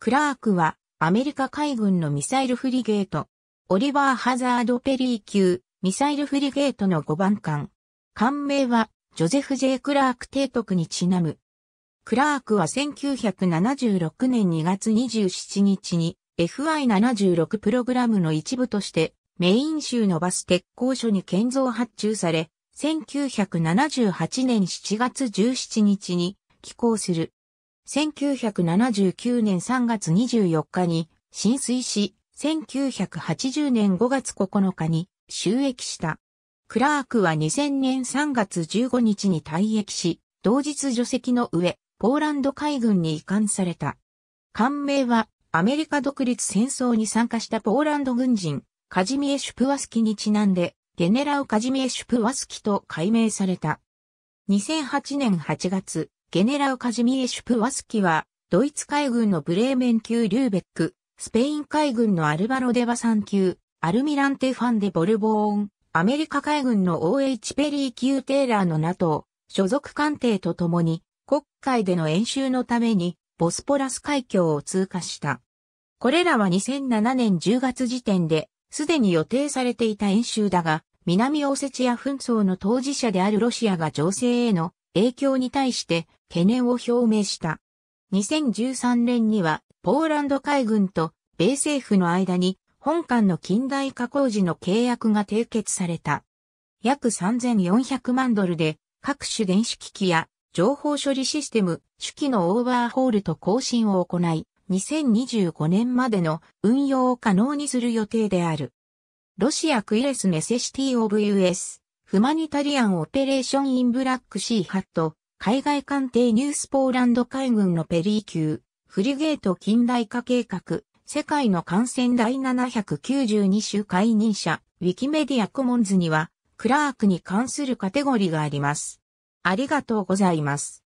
クラークはアメリカ海軍のミサイルフリゲート、オリバー・ハザード・ペリー級ミサイルフリゲートの5番艦。艦名はジョゼフ・ジェイ・クラーク提督にちなむ。クラークは1976年2月27日に FI76 プログラムの一部としてメイン州のバス鉄工所に建造発注され、1978年7月17日に寄港する。1979年3月24日に浸水し、1980年5月9日に収益した。クラークは2000年3月15日に退役し、同日除籍の上、ポーランド海軍に移管された。艦名はアメリカ独立戦争に参加したポーランド軍人、カジミエ・シュプワスキにちなんで、ゲネラウ・カジミエ・シュプワスキと改名された。2008年8月、ゲネラウ・カジミエ・シュプワスキは、ドイツ海軍のブレーメン級リューベック、スペイン海軍のアルバロ・デバ3級、アルミランテ・ファンデ・ボルボーン、アメリカ海軍の OH ペリー級テーラーの NATO、所属艦艇と共に、国海での演習のために、ボスポラス海峡を通過した。これらは2007年10月時点で、すでに予定されていた演習だが、南オセチア紛争の当事者であるロシアが情勢への影響に対して懸念を表明した。2013年には、ポーランド海軍と米政府の間に本艦の近代化工事の契約が締結された。約3400万ドルで各種電子機器や情報処理システム、手機のオーバーホールと更新を行い、2025年までの運用を可能にする予定である。ロシアクイレスネセシティオブ US、フマニタリアンオペレーションインブラックシーハット、海外艦艇ニュースポーランド海軍のペリー級、フリゲート近代化計画、世界の艦船第792種解任者、ウィキメディアコモンズには、クラークに関するカテゴリーがあります。ありがとうございます。